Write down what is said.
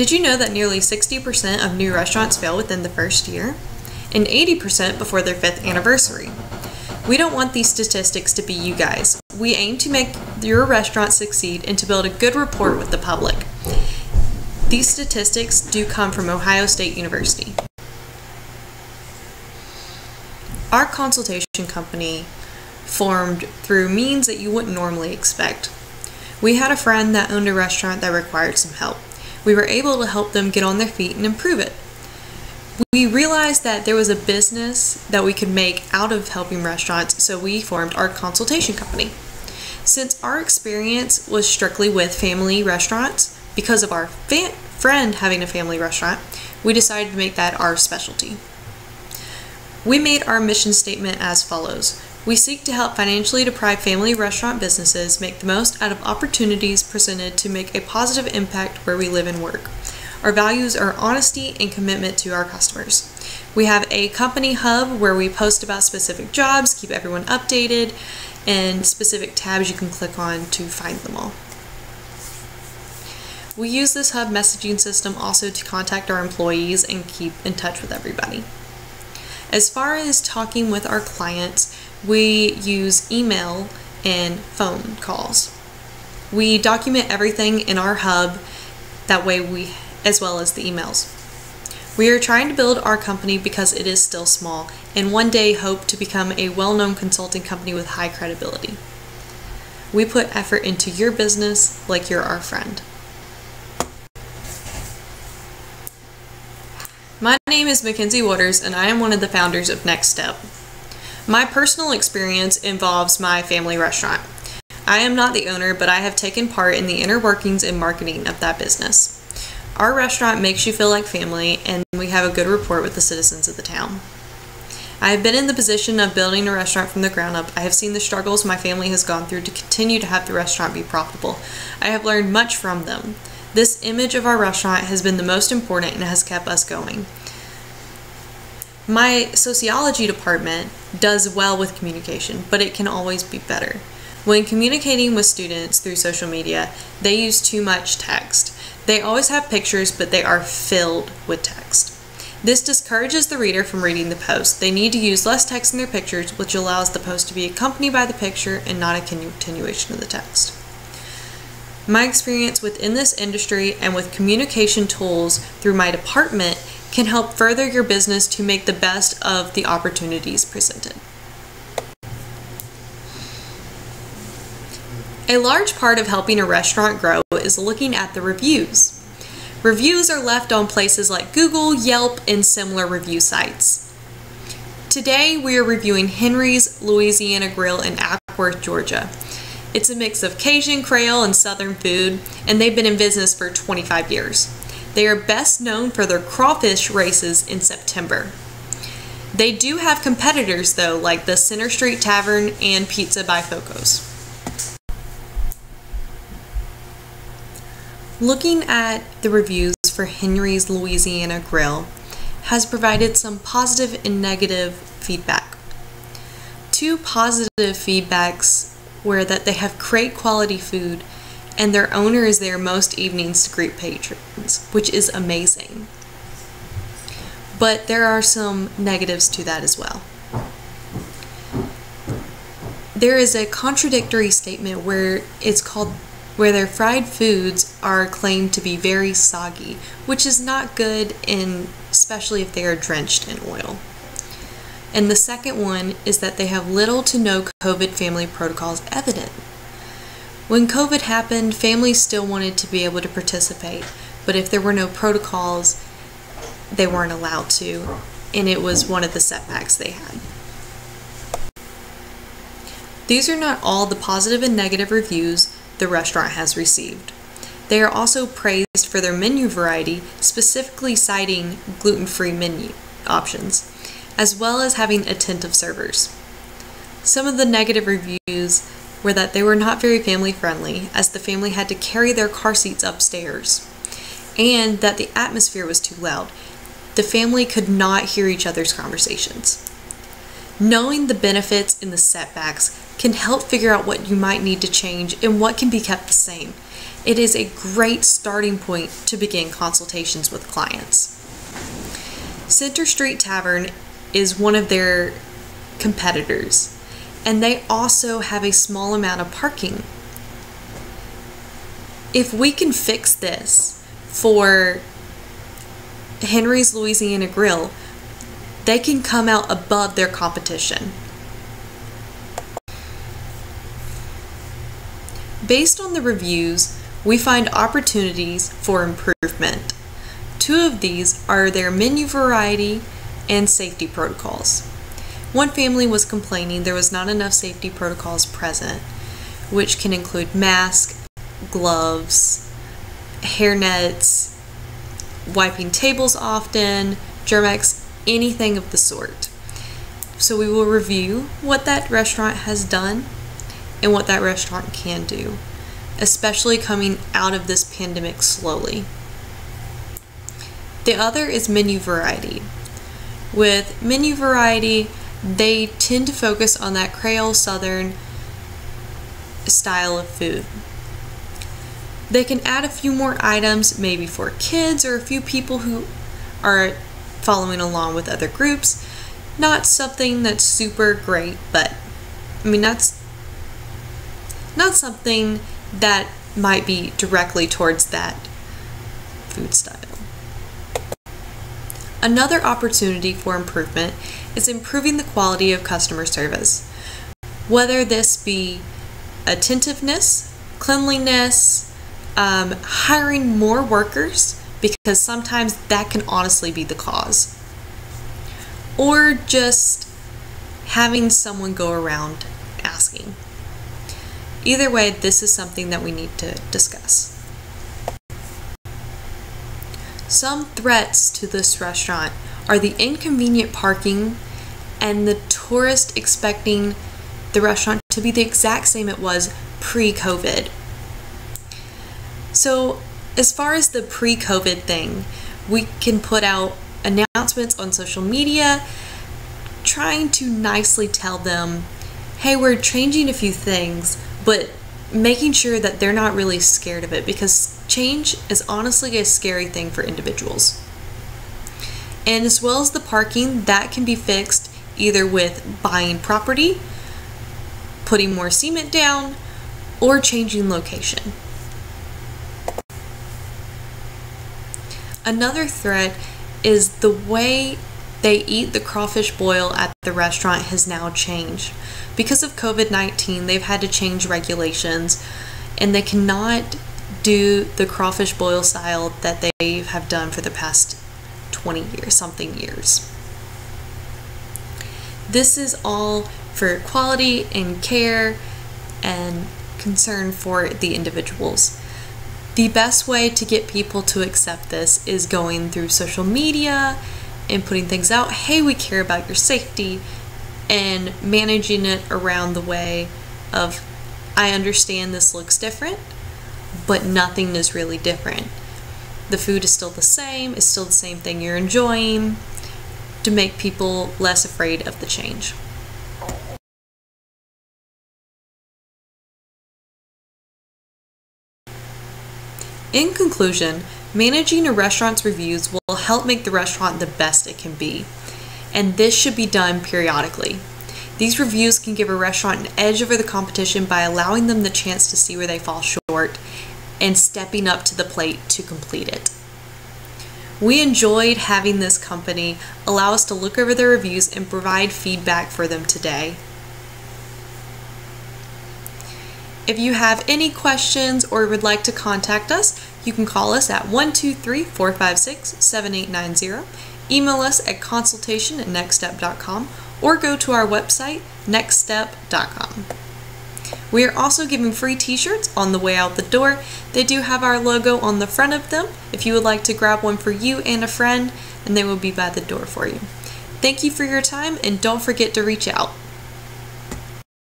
Did you know that nearly 60% of new restaurants fail within the first year? And 80% before their fifth anniversary. We don't want these statistics to be you guys. We aim to make your restaurant succeed and to build a good rapport with the public. These statistics do come from Ohio State University. Our consultation company formed through means that you wouldn't normally expect. We had a friend that owned a restaurant that required some help. We were able to help them get on their feet and improve it. We realized that there was a business that we could make out of helping restaurants, so we formed our consultation company. Since our experience was strictly with family restaurants, because of our friend having a family restaurant, we decided to make that our specialty. We made our mission statement as follows We seek to help financially deprived family restaurant businesses make the most out of opportunities presented to make a positive impact where we live and work. Our values are honesty and commitment to our customers. We have a company hub where we post about specific jobs, keep everyone updated, and specific tabs you can click on to find them all. We use this hub messaging system also to contact our employees and keep in touch with everybody. As far as talking with our clients, we use email and phone calls. We document everything in our hub, that way we, as well as the emails. We are trying to build our company because it is still small and one day hope to become a well known consulting company with high credibility. We put effort into your business like you're our friend. My name is Mackenzie Waters, and I am one of the founders of Next Step. My personal experience involves my family restaurant. I am not the owner, but I have taken part in the inner workings and marketing of that business. Our restaurant makes you feel like family, and we have a good rapport with the citizens of the town. I have been in the position of building a restaurant from the ground up. I have seen the struggles my family has gone through to continue to have the restaurant be profitable. I have learned much from them. This image of our restaurant has been the most important and has kept us going. My sociology department does well with communication, but it can always be better. When communicating with students through social media, they use too much text. They always have pictures, but they are filled with text. This discourages the reader from reading the post. They need to use less text in their pictures, which allows the post to be accompanied by the picture and not a continuation of the text. My experience within this industry and with communication tools through my department can help further your business to make the best of the opportunities presented. A large part of helping a restaurant grow is looking at the reviews. Reviews are left on places like Google, Yelp, and similar review sites. Today we are reviewing Henry's Louisiana Grill in Acworth, Georgia. It's a mix of Cajun, Creole, and Southern food, and they've been in business for 25 years. They are best known for their crawfish races in September. They do have competitors, though, like the Center Street Tavern and Pizza by Focos. Looking at the reviews for Henry's Louisiana Grill has provided some positive and negative feedback. Two positive feedbacks were that they have great quality food and their owner is there most evenings to greet patrons, which is amazing. But there are some negatives to that as well. There is a contradictory statement where it's called where their fried foods are claimed to be very soggy, which is not good in especially if they are drenched in oil. And the second one is that they have little to no COVID family protocols evident. When COVID happened, families still wanted to be able to participate, but if there were no protocols, they weren't allowed to, and it was one of the setbacks they had. These are not all the positive and negative reviews the restaurant has received. They are also praised for their menu variety, specifically citing gluten free menu options as well as having attentive servers. Some of the negative reviews were that they were not very family friendly, as the family had to carry their car seats upstairs, and that the atmosphere was too loud. The family could not hear each other's conversations. Knowing the benefits and the setbacks can help figure out what you might need to change and what can be kept the same. it is a great starting point to begin consultations with clients. Center Street Tavern is one of their competitors, and they also have a small amount of parking. If we can fix this for Henry's Louisiana Grill, they can come out above their competition. Based on the reviews, we find opportunities for improvement. Two of these are their menu variety and safety protocols. One family was complaining there was not enough safety protocols present, which can include masks, gloves, hairnets, wiping tables often, Germ-X, anything of the sort. So we will review what that restaurant has done and what that restaurant can do, especially coming out of this pandemic slowly. The other is menu variety. With menu variety, they tend to focus on that Creole Southern style of food. They can add a few more items, maybe for kids or a few people who are following along with other groups. Not something that's super great, but I mean, that's not something that might be directly towards that food style. Another opportunity for improvement is improving the quality of customer service. Whether this be attentiveness, cleanliness, um, hiring more workers, because sometimes that can honestly be the cause, or just having someone go around asking. Either way, this is something that we need to discuss. Some threats to this restaurant are the inconvenient parking and the tourist expecting the restaurant to be the exact same it was pre COVID. So, as far as the pre COVID thing, we can put out announcements on social media trying to nicely tell them, hey, we're changing a few things, but making sure that they're not really scared of it because change is honestly a scary thing for individuals. And as well as the parking, that can be fixed either with buying property, putting more cement down, or changing location. Another threat is the way they eat the crawfish boil at the restaurant has now changed. Because of COVID 19, they've had to change regulations and they cannot do the crawfish boil style that they have done for the past 20 years, something years. This is all for quality and care and concern for the individuals. The best way to get people to accept this is going through social media and putting things out hey, we care about your safety, and managing it around the way of I understand this looks different, but nothing is really different. The food is still the same, it's still the same thing you're enjoying to make people less afraid of the change. In conclusion, managing a restaurant's reviews will help make the restaurant the best it can be, and this should be done periodically. These reviews can give a restaurant an edge over the competition by allowing them the chance to see where they fall short and stepping up to the plate to complete it. We enjoyed having this company allow us to look over their reviews and provide feedback for them today. If you have any questions or would like to contact us, you can call us at 123 456 7890, email us at consultation at nextstep.com, or go to our website, nextstep.com. We are also giving free t-shirts on the way out the door. They do have our logo on the front of them if you would like to grab one for you and a friend, and they will be by the door for you. Thank you for your time, and don't forget to reach out.